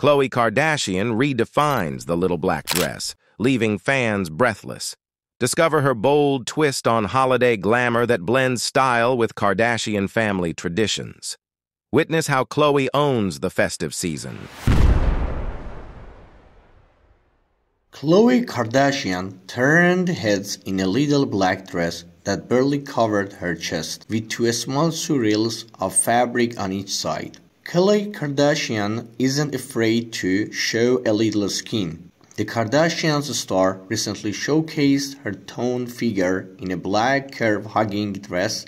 Khloe Kardashian redefines the little black dress, leaving fans breathless. Discover her bold twist on holiday glamour that blends style with Kardashian family traditions. Witness how Khloe owns the festive season. Khloe Kardashian turned heads in a little black dress that barely covered her chest, with two small swirls of fabric on each side. Khloe Kardashian isn't afraid to show a little skin. The Kardashians star recently showcased her toned figure in a black curve-hugging dress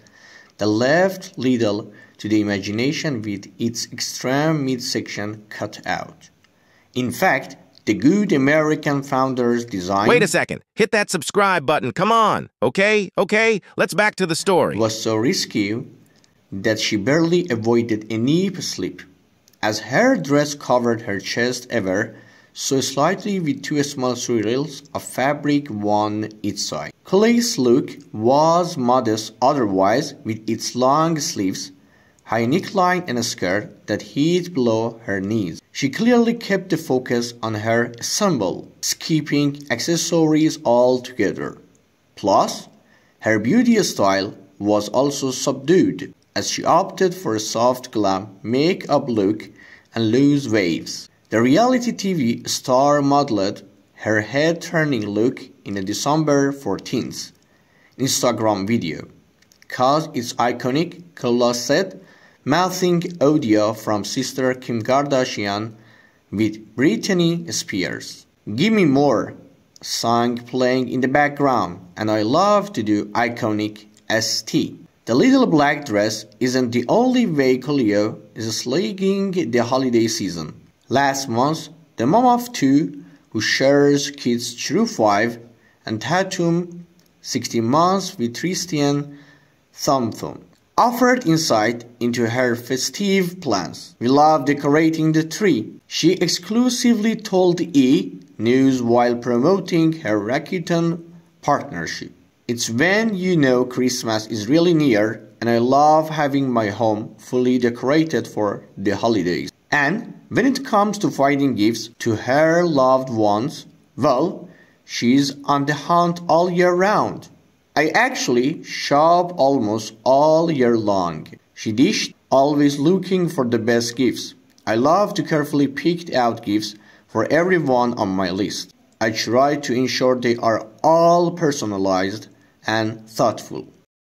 that left little to the imagination with its extreme midsection cut out. In fact, the good American founders designed Wait a second. Hit that subscribe button. Come on. Okay? Okay? Let's back to the story. was so risky that she barely avoided a knee slip, as her dress covered her chest ever so slightly with two small swirls of fabric one each side. Khloe's look was modest otherwise with its long sleeves, high neckline and a skirt that hid below her knees. She clearly kept the focus on her ensemble, skipping accessories altogether. Plus, her beauty style was also subdued as she opted for a soft glam make-up look and loose waves. The reality TV star modeled her head-turning look in a December 14th Instagram video, cause its iconic closet mouthing audio from sister Kim Kardashian with Britney Spears. Gimme More song playing in the background, and I love to do iconic ST. The little black dress isn't the only way Khloe is slugging the holiday season. Last month, the mom of two, who shares kids True 5, and Tatum, 16 months with Tristan Thompson, offered insight into her festive plans. We love decorating the tree, she exclusively told E! News while promoting her Rakuten partnership. It's when you know Christmas is really near, and I love having my home fully decorated for the holidays. And when it comes to finding gifts to her loved ones, well, she's on the hunt all year round. I actually shop almost all year long. She dished, always looking for the best gifts. I love to carefully pick out gifts for everyone on my list. I try to ensure they are all personalized and thoughtful.